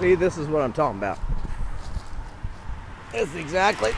See, this is what I'm talking about. This is exactly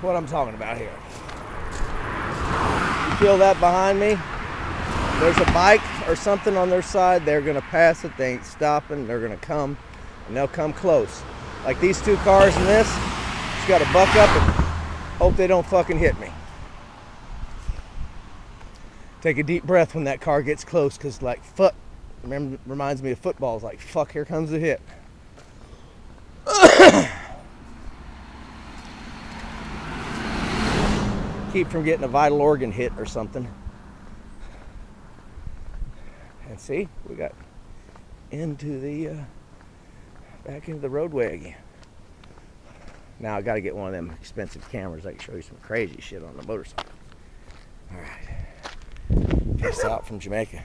what I'm talking about here. You feel that behind me? There's a bike or something on their side. They're gonna pass it. They ain't stopping. They're gonna come, and they'll come close. Like these two cars and this. Just gotta buck up and hope they don't fucking hit me. Take a deep breath when that car gets close, cause like fuck, reminds me of football. It's like fuck, here comes the hit. Keep from getting a vital organ hit or something. And see, we got into the uh, back into the roadway again. Now I got to get one of them expensive cameras. I can show you some crazy shit on the motorcycle. All right. Peace out from Jamaica.